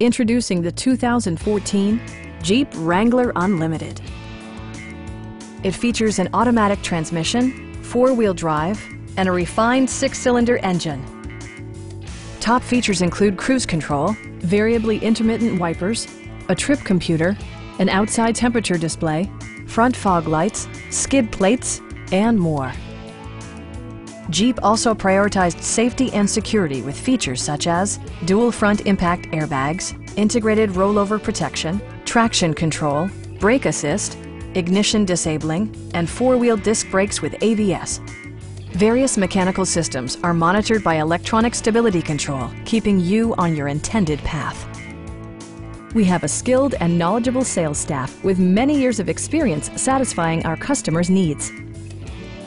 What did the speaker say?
Introducing the 2014 Jeep Wrangler Unlimited. It features an automatic transmission, four-wheel drive, and a refined six-cylinder engine. Top features include cruise control, variably intermittent wipers, a trip computer, an outside temperature display, front fog lights, skid plates, and more. Jeep also prioritized safety and security with features such as dual front impact airbags, integrated rollover protection, traction control, brake assist, ignition disabling, and four-wheel disc brakes with ABS. Various mechanical systems are monitored by electronic stability control, keeping you on your intended path. We have a skilled and knowledgeable sales staff with many years of experience satisfying our customers' needs.